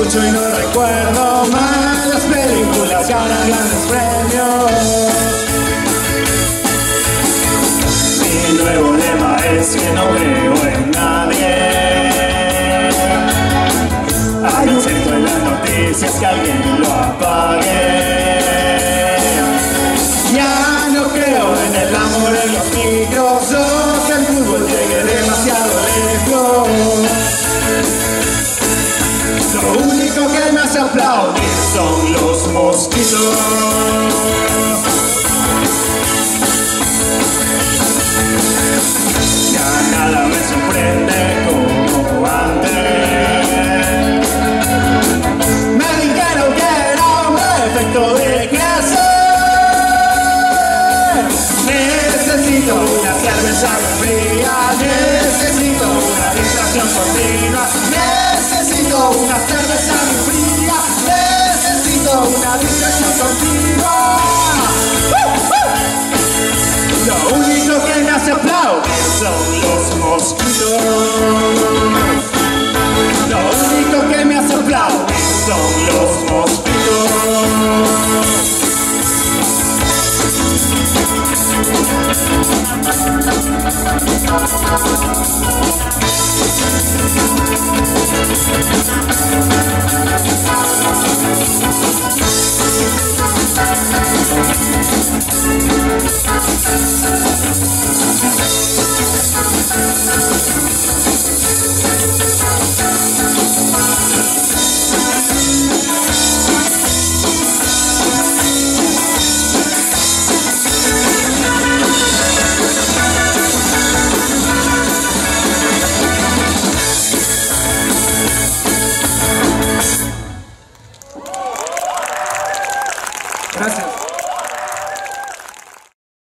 y no recuerdo más las películas ganan grandes premios. Mi nuevo lema es que no creo en nadie. Hay un centro en las noticias que alguien lo apague. Ya no creo en el amor en los micros o que el fútbol llegue demasiado aplaudir son los mosquitos. Ya nada me sorprende como antes. Me dijeron que era un efecto de clase. Necesito una cerveza fría, necesito son Gracias.